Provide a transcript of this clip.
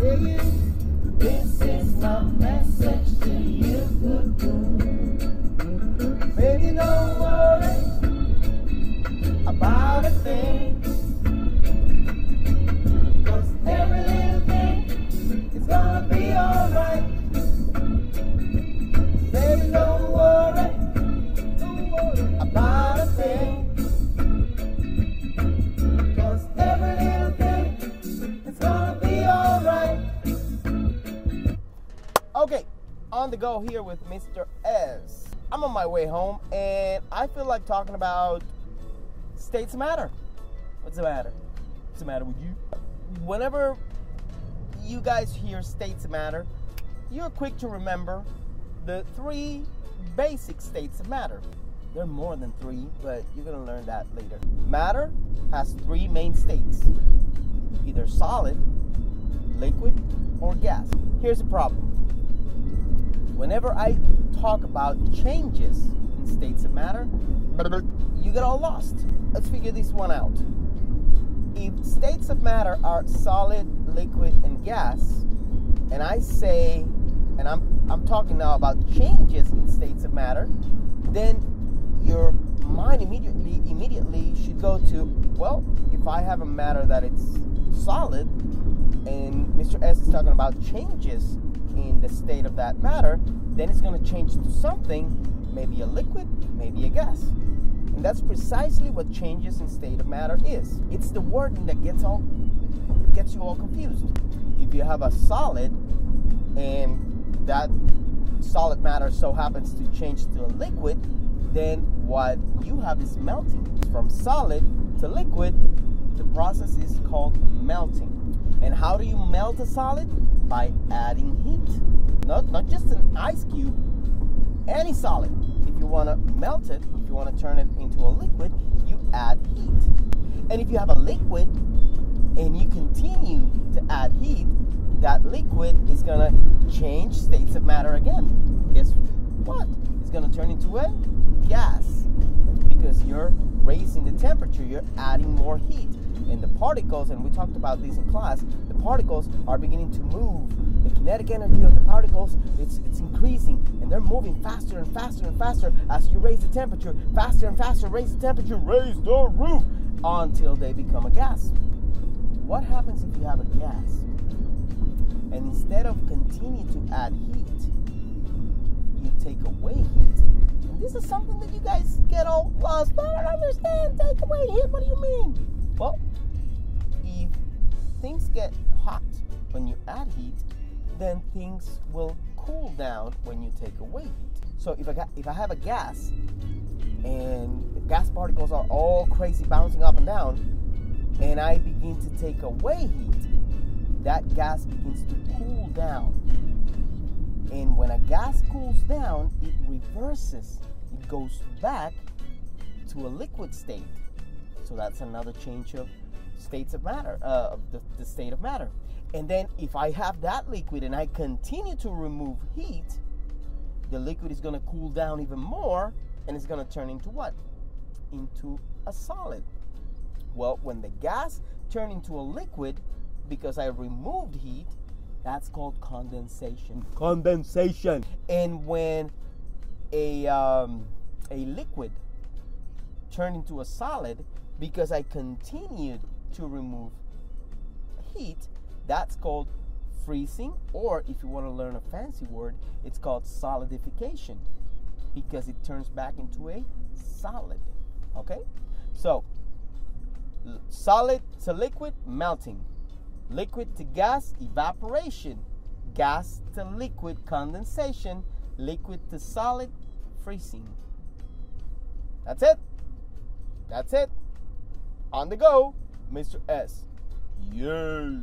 This is go here with Mr. S. I'm on my way home and I feel like talking about states of matter. What's the matter? What's the matter with you? Whenever you guys hear states of matter, you're quick to remember the three basic states of matter. There are more than three, but you're gonna learn that later. Matter has three main states either solid, liquid, or gas. Here's the problem whenever I talk about changes in states of matter, you get all lost. Let's figure this one out. If states of matter are solid, liquid, and gas, and I say, and I'm I'm talking now about changes in states of matter, then your mind immediately immediately should go to, well, if I have a matter that it's solid, and Mr. S is talking about changes in the state of that matter, then it's going to change to something, maybe a liquid, maybe a gas. And that's precisely what changes in state of matter is. It's the wording that gets all gets you all confused. If you have a solid and that solid matter so happens to change to a liquid, then what you have is melting. From solid to liquid, the process is called melting. And how do you melt a solid? By adding heat. Not, not just an ice cube, any solid. If you want to melt it, if you want to turn it into a liquid, you add heat. And if you have a liquid and you continue to add heat, that liquid is going to change states of matter again. Guess what? It's going to turn into a gas because you're raising the temperature, you're adding more heat and the particles, and we talked about this in class, particles are beginning to move. The kinetic energy of the particles, it's, it's increasing, and they're moving faster and faster and faster as you raise the temperature, faster and faster, raise the temperature, raise the roof, until they become a gas. What happens if you have a gas? And instead of continue to add heat, you take away heat. And this is something that you guys get all lost. I don't understand. Take away heat. What do you mean? Well, things get hot when you add heat, then things will cool down when you take away heat. So if I got, if I have a gas and the gas particles are all crazy bouncing up and down, and I begin to take away heat, that gas begins to cool down. And when a gas cools down, it reverses. It goes back to a liquid state. So that's another change of states of matter, uh, the, the state of matter. And then if I have that liquid and I continue to remove heat, the liquid is going to cool down even more and it's going to turn into what? Into a solid. Well, when the gas turned into a liquid because I removed heat, that's called condensation. Condensation. And when a um, a liquid turned into a solid because I continued to remove heat, that's called freezing, or if you want to learn a fancy word, it's called solidification because it turns back into a solid. Okay? So, solid to liquid, melting. Liquid to gas, evaporation. Gas to liquid, condensation. Liquid to solid, freezing. That's it. That's it. On the go, Mr. S. Yay.